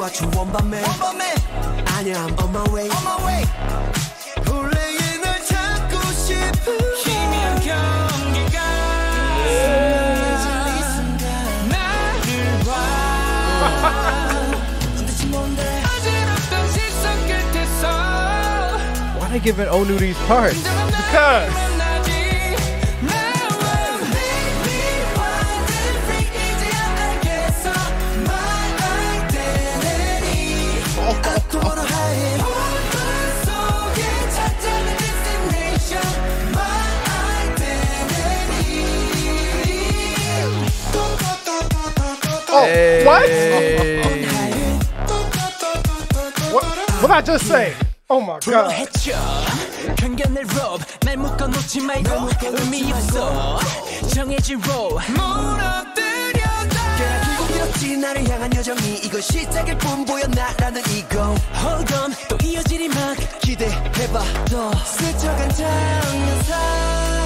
what you want 밤에 원밤에 아니야 I'm on my way on my way 원래 널 찾고 싶은 희미한 경계가 이 순간 나를 와 도대체 뭔데 어지럽던 시선 끝에서 Why they giving Onu these parts? Because What? What? What I just say? Oh my god. 편견을 rob 날 묶어놓지 말고 의미 없어 정해진 role 무너뜨려다 길고 길었지 나를 향한 여정이 이건 시작일 뿐 보여 나라는 이거 Hold on 또 이어지리만 기대해봐 더 스쳐간 장면상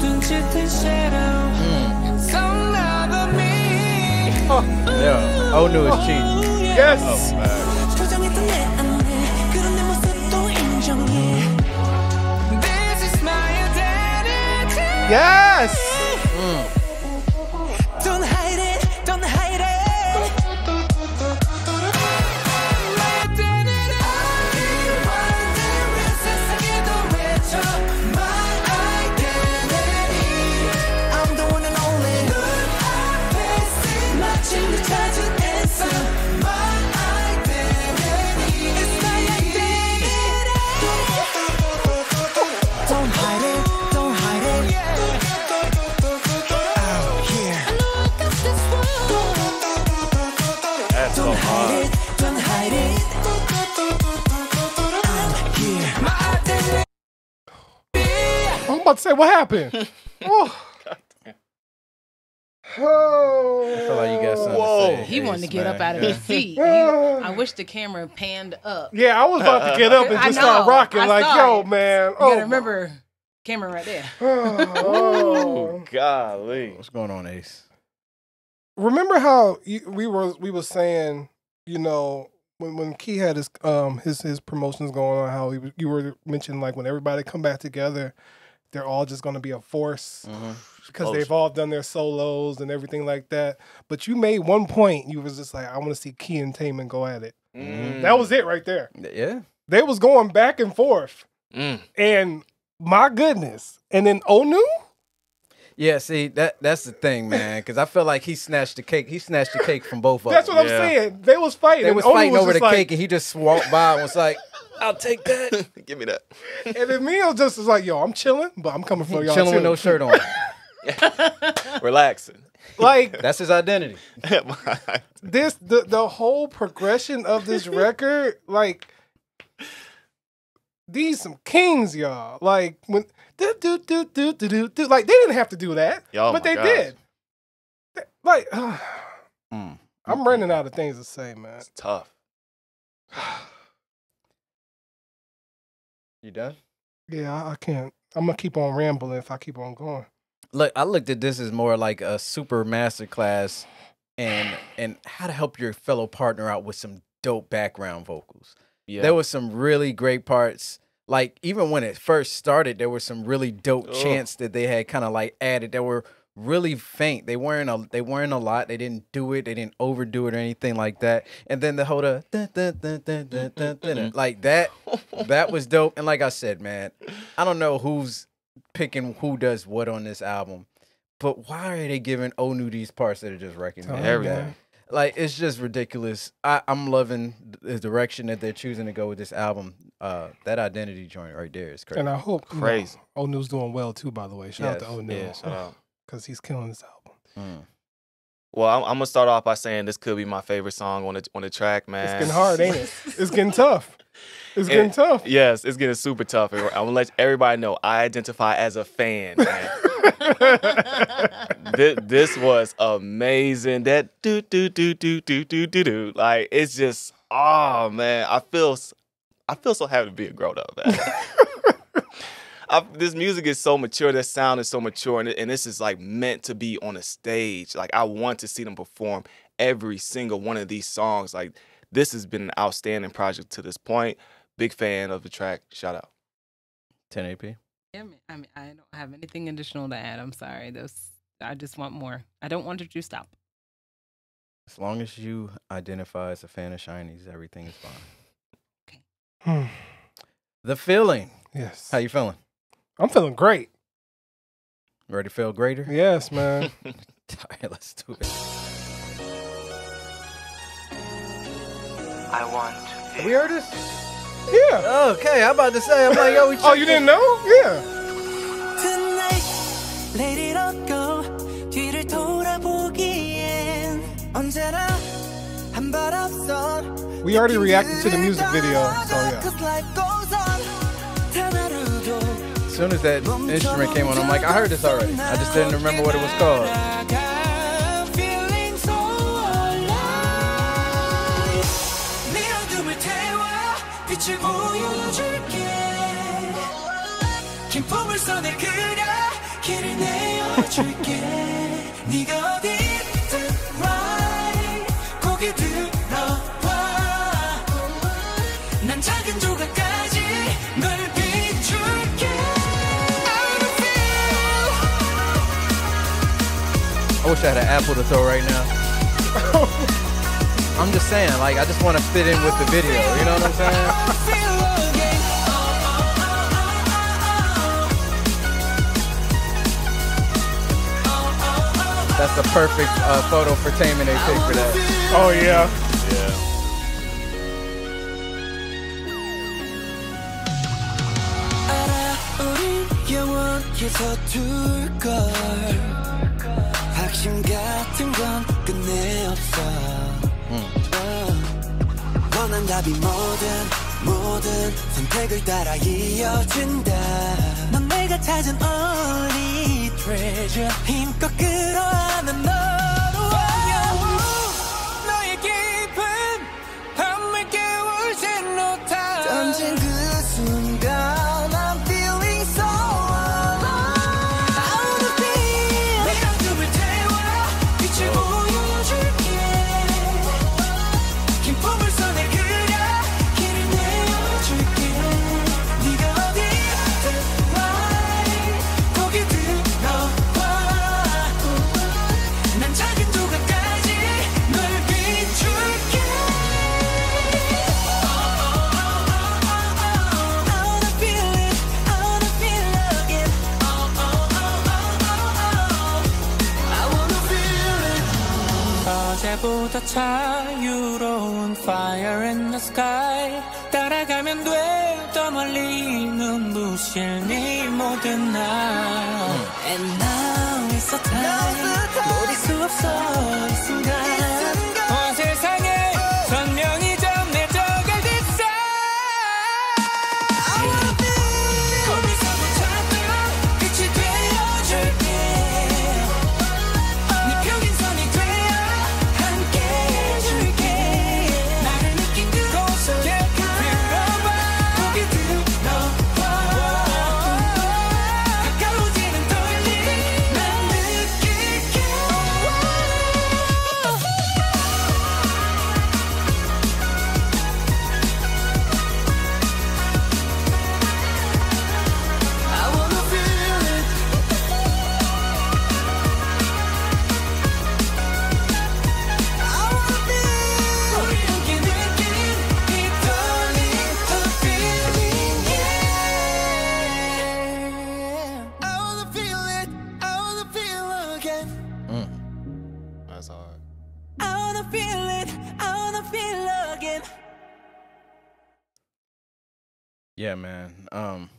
감춰둔 짙은 shadow Some other me Yeah, Onu is cheating. Yes. 조정했 Say what happened. oh. I feel like you got something Whoa. to say. He wanted to Ace, get up out of his seat. He- Oh. I wish the camera panned up. Yeah, I was about to get up and just start rocking I like, yo, it. man. Oh, gotta remember, camera right there. Oh. Golly. What's going on, Ace? remember how you, we were we were saying, you know, when when Key had his um his his promotions going on, how he, you were mentioning like when everybody come back together, they're all just going to be a force because Oh, they've all done their solos and everything like that. But you made one point. You was just like, I want to see Key and Taemin go at it. Mm. That was it right there. Yeah. They was going back and forth, Mm. and my goodness. And then Onew. Yeah, see that that's the thing, man. Because I feel like he snatched the cake. He snatched the cake from both of us. That's them. what I'm saying. They was fighting. They and was Onew fighting over the like- cake, and he just walked by and was like, "I'll take that." Give me that. And then Minho just was like, "Yo, I'm chilling, but I'm coming for y'all Chilling too." with no shirt on. Relaxing. Like That's his identity. this, the the whole progression of this record, like these some kings, y'all. Like when do do do do do do do, like they didn't have to do that, Oh but they gosh. did. Like Mm. I'm running out of things to say, man. It's tough. You done? Yeah, I, I can't. I'm gonna keep on rambling if I keep on going. Look, I looked at this as more like a super master class and and how to help your fellow partner out with some dope background vocals. Yeah. There was some really great parts. like even when it first started, there were some really dope Ugh. chants that they had kind of like added that were really faint. They weren't a they weren't a lot. They didn't do it. They didn't overdo it or anything like that. And then the whole like that that was dope. And like I said, man, I don't know who's picking who does what on this album, but why are they giving Onew these parts that are just wrecking Oh, me? Everything. Like it's just ridiculous. I, I'm loving the direction that they're choosing to go with this album. Uh, that identity joint right there is crazy. And I hope you know, Crazy. Onew's doing well too. By the way, shout Yes, out to Onew. Yeah, shout out. Because he's killing this album. Mm. Well, I'm, I'm gonna start off by saying this could be my favorite song on the on the track, man. It's getting hard, ain't it? It's getting tough. It's It- getting tough. Yes, it's getting super tough. I'm gonna let everybody know I identify as a fan, man. this, this was amazing. That do do do do do do do do. Like it's just oh man, I feel I feel so happy to be a grown up. Man. I, this music is so mature. That sound is so mature, and, and this is like meant to be on a stage. Like I want to see them perform every single one of these songs. Like this has been an outstanding project to this point. Big fan of the track. Shout out. 10 AP. Yeah, I mean, I mean, I don't have anything additional to add. I'm sorry. Those, I just want more. I don't want it to stop. As long as you identify as a fan of Shinee's, everything is fine. Hmm. The feeling. yes. How you feeling? I'm feeling great. Ready to feel greater? Yes, man. All right, let's do it. I want Have we heard this? yeah. Okay, I'm about to say. I'm like, yo, we Oh, you didn't know? Yeah. Tonight let it all go 뒤를 돌아보기엔 언제나 한 발 앞선 We already reacted to the music video, so yeah. soon as that instrument came on, I'm like, I heard this already. I just didn't remember what it was called. wish I had an apple to throw right now. I'm just saying, like, I just want to fit in with the video. You know what I'm saying? That's the perfect uh, photo for Taman they picked for that. Oh, yeah. 알아 우린 영원히 서툴걸 확신 같은 건 끝내 없어. 어. 원한 답이 뭐든 모든 선택을 따라 이어진다. 넌 내가 찾은 only treasure. 힘껏 끌어안은 너로. 너의 깊은 밤을 깨울 신호탄 던진 그 자유로운 fire in the sky 따라가면 돼더 멀리 눈부실 네 모든 날 And now it's the time 놓을 수 없어 이 순간 Yeah, man. Um,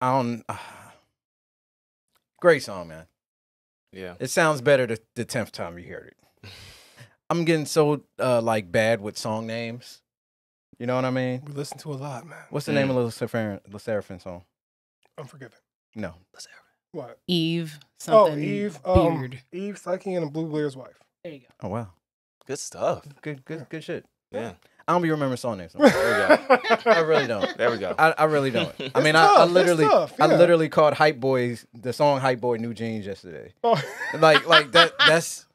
I don't. Uh, great song, man. Yeah. It sounds better the, the tenth time you heard it. I'm getting so uh, like bad with song names. You know what I mean? We listen to a lot, man. What's the name of the Seraphim, the Seraphim song? Unforgiven. No. What? Eve, Oh, something. Eve. Um, beard. Eve, Psyche, and a Bluebeard's wife. There you go. Oh wow. Good stuff. Good, good, good shit. Yeah. I don't be remembering song names. There we go. I really don't. There we go. I, I really don't. I mean, tough, I, I literally, tough, I literally called Hype Boys the song Hype Boy New Jeans yesterday. Oh. Like, like that. That's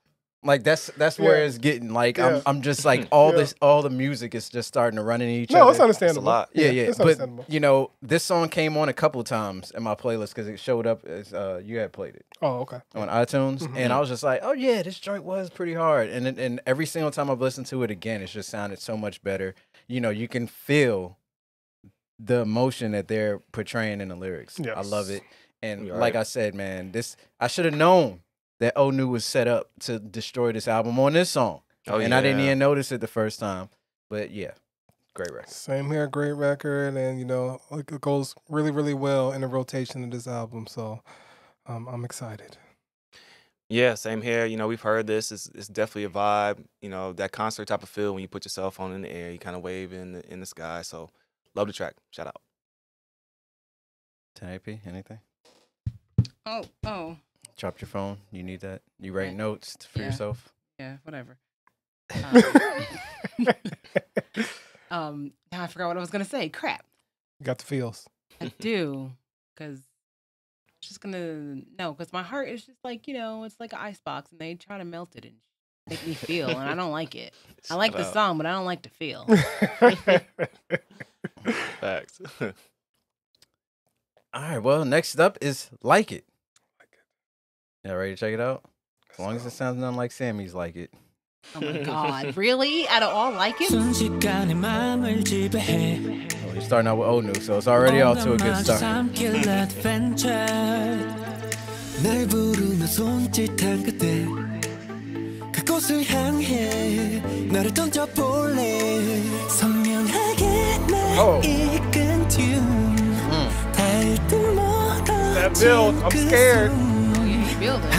like that's that's where Yeah. it's getting. Like, Yeah. I'm, I'm just like all Yeah. this, all the music is just starting to run in each no, other. No, it's understandable. lot. Yeah, yeah. It's but understandable. you know, this song came on a couple times in my playlist because it showed up as uh, you had played it Oh, okay. on iTunes, Mm-hmm. and I was just like, oh yeah, this joint was pretty hard. And it- and every single time I've listened to it again, it's just sounded so much better. You know, you can feel the emotion that they're portraying in the lyrics. I love it. And like right. I said, man, this I should have known that Onew was set up to destroy this album on this song. Oh, and I didn't even notice it the first time. But yeah, great record. Same here, great record, and you know like, it goes really, really well in the rotation of this album. So um, I'm excited. Yeah, same here. You know, we've heard this. It's, it's definitely a vibe. You know, that concert type of feel when you put your cell phone in the air, you kind of wave in the, in the sky. So, love the track. Shout out. 10AP, anything? Oh, oh, Drop your phone. You need that. You write Yeah. notes for Yeah. yourself. yeah, whatever. Um, um, now I forgot what I was gonna say. Crap. You Got the feels. I do, cause it's just gonna no, cause my heart is just like you know, it's like an ice box, and they try to melt it and make me feel, and I don't like it. I like Shout the song, but I don't like to feel. Facts. All right. Well, next up is Like It. Yeah, ready to check it out? As long as it sounds nothing like Sammy's Like It. Oh my god, really? Out of all like it? 순식간에 맘을 지배해 Well, you're starting out with Onu, so it's already off to a good start. 삼킬 adventure 날 부르며 손짓한 그때 그곳을 향해 나를 던져볼래 선명하게 날 Oh. 이끈 튠 달빛 That build, I'm scared. Oh, yeah, building.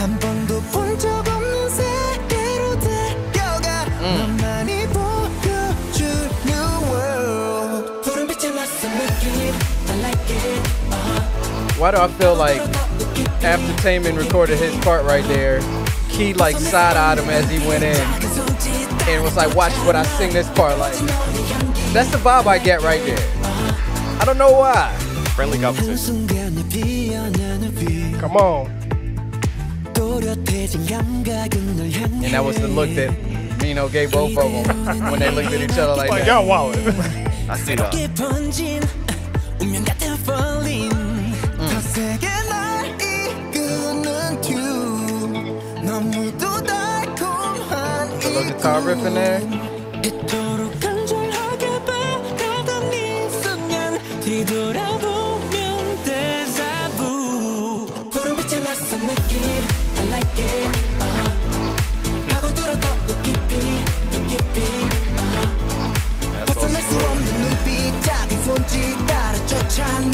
Why do I feel like after Taemin recorded his part right there, he like side-eyed him as he went in and was like, watch what I sing this part like. That's the vibe I get right there. I don't know why. Friendly competition. Come on. And that was the look that Minho gave both of them when they looked at each other like, like that. Y'all. I see that. Mm. The riff in there. 작은 손짓 따라 쫓아 널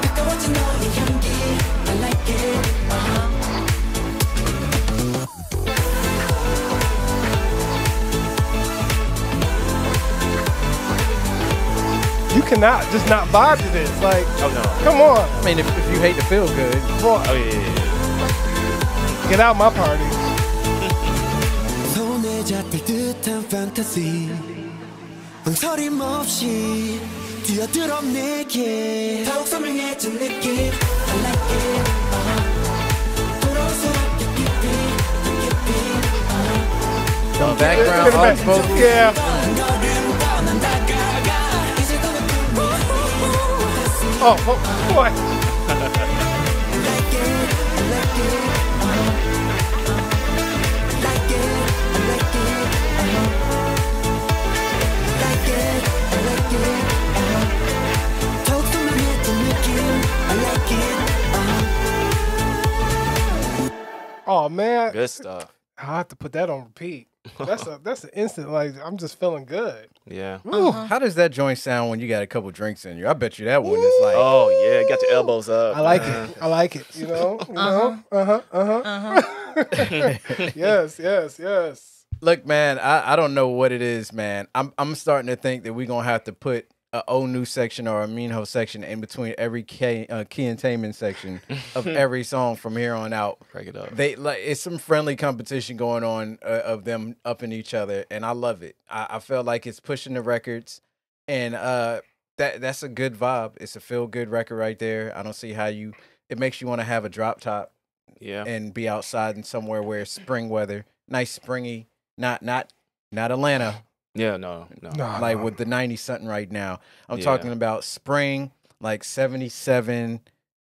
가까워진 너의 향기 I like it You cannot just not vibe to this. Like, Oh, no. come on, I mean, if, if you hate to feel good, boy, Oh, yeah, yeah, yeah. get out my party. 손에 잡힐 듯한 판타지 망설임 없이 뛰어들어 내게 더욱 선명해진 느낌 I like it uh. 돌아올수록 더 깊이 더 깊이 the background, all the vocals. Yeah. 한 걸음 더 난 다가가 이제 더 높은 곳 Oh, oh, boy. Oh man, Good stuff. I have to put that on repeat. That's a that's an instant. Like I'm just feeling good. yeah. Ooh, Uh-huh. how does that joint sound when you got a couple drinks in you? I bet you that one is like. Oh yeah, got your elbows up. I like man. it. I like it. You know. You know. Uh huh. Uh huh. Uh-huh. yes. Yes. Yes. Look, man, I, I don't know what it is, man. I'm I'm starting to think that we're gonna have to put a Onew section or a Minho section in between every K, uh, key entertainment section of every song from here on out. Break it up. They like it's some friendly competition going on uh, of them upping each other, and I love it. I, I feel like it's pushing the records, and uh, that that's a good vibe. It's a feel good record right there. I don't see how you. It makes you want to have a drop top yeah. and be outside in somewhere where it's spring weather, nice springy, not not not Atlanta, Yeah. No. No. Nah, like nah. with the 90 something right now. I'm Yeah. talking about spring, like 77,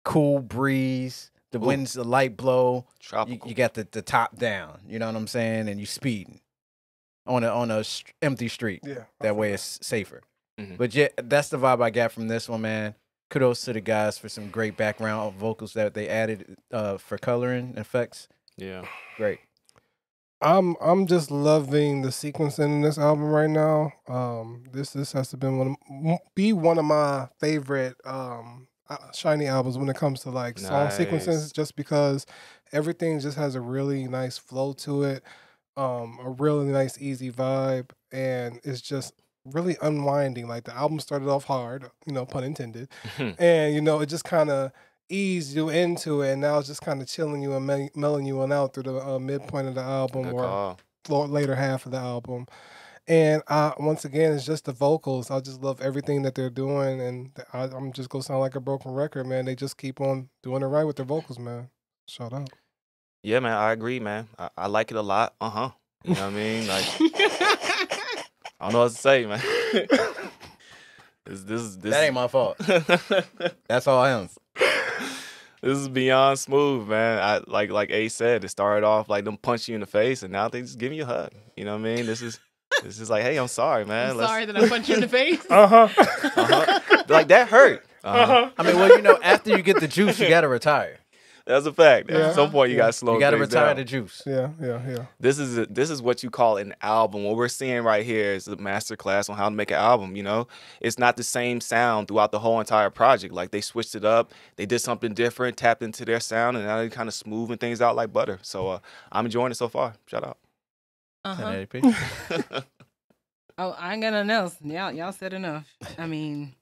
cool breeze, the Ooh. winds, the light blow. You, Tropical. you got the, the top down, you know what I'm saying, and you speeding on a on a st- empty street. Yeah. That feel way it's safer. Mhm. But yeah, that's the vibe I got from this one, man. Kudos to the guys for some great background vocals that they added uh, for coloring effects. yeah. Great. I'm I'm just loving the sequencing in this album right now. Um, this this has to been one of, be one of my favorite um uh, Shinee albums when it comes to like song sequences, just because everything just has a really nice flow to it, um, a really nice easy vibe, and it's just really unwinding. Like the album started off hard, you know, pun intended, and you know it just kind of eased you into it, and now it's just kind of chilling you and me- mellowing you on out through the uh, midpoint of the album Good or call. later half of the album. And uh, once again, it's just the vocals. I just love everything that they're doing, and I, I'm just gonna sound like a broken record, man. They just keep on doing it right with their vocals, man. Shout out. Yeah, man. I agree, man. I, I like it a lot. Uh huh. You know what I mean? Like I don't know what to say, man. this this is this. That ain't my fault. That's all I am. This is beyond smooth, man. I like like A said, it started off like them punch you in the face, and now they just give you a hug. You know what I mean? This is this is like, hey, I'm sorry, man. I'm sorry that I punched you in the face. Uh huh. uh-huh. like that hurt. Uh-huh. I mean, well, you know, after you get the juice, you got to retire. That's a fact. Yeah. At some point, you Yeah. gotta slow. You got to retire down. the juice. Yeah, yeah, yeah. this is a, this is what you call an album. What we're seeing right here is a master class on how to make an album. You know, it's not the same sound throughout the whole entire project. Like they switched it up, they did something different, tapped into their sound, and now they're kind of smoothing things out like butter. So uh, I'm enjoying it so far. Shout out. Uh-huh. Oh, I ain't got nothing else. Y'all, y'all said enough. I mean,